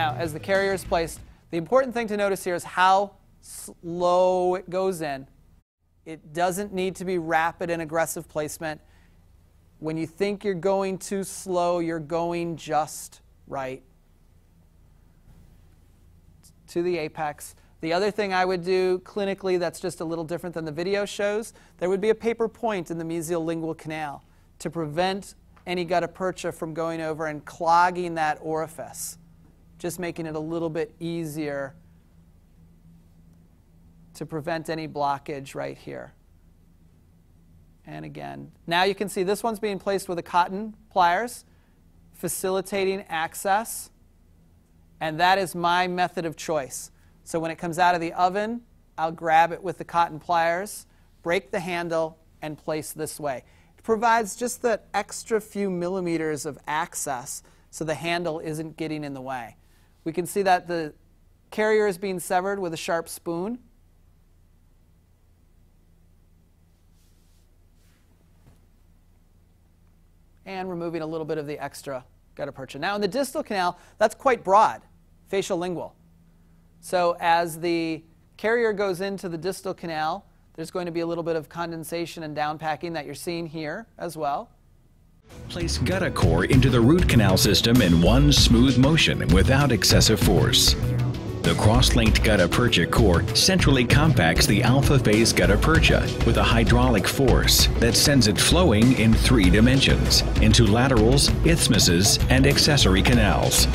Now, as the carrier is placed, the important thing to notice here is how slow it goes in. It doesn't need to be rapid and aggressive placement. When you think you're going too slow, you're going just right to the apex. The other thing I would do clinically that's just a little different than the video shows, there would be a paper point in the mesial lingual canal to prevent any gutta percha from going over and clogging that orifice, just making it a little bit easier to prevent any blockage right here. And again, now you can see this one's being placed with a cotton pliers, facilitating access. And that is my method of choice. So when it comes out of the oven, I'll grab it with the cotton pliers, break the handle, and place this way. It provides just that extra few millimeters of access so the handle isn't getting in the way. We can see that the carrier is being severed with a sharp spoon. and removing a little bit of the extra gutta percha. Now in the distal canal, that's quite broad, facial lingual. So as the carrier goes into the distal canal, there's going to be a little bit of condensation and downpacking that you're seeing here as well. Place GuttaCore into the root canal system in one smooth motion without excessive force. The cross-linked gutta percha core centrally compacts the alpha phase gutta percha with a hydraulic force that sends it flowing in three dimensions into laterals, isthmuses, and accessory canals.